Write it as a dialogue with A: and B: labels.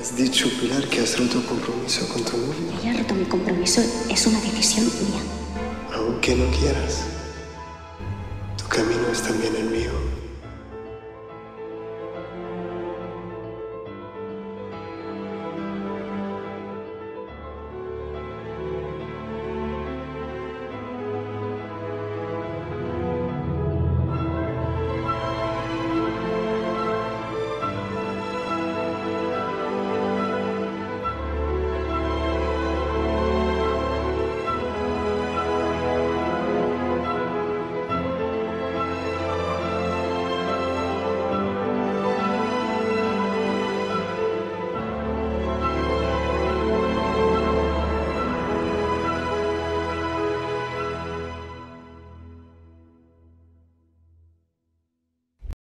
A: Has dicho, Pilar, que has roto compromiso con tu novio.
B: Que haya roto mi compromiso es una decisión mía.
A: Aunque no quieras. Tu camino es también el mío.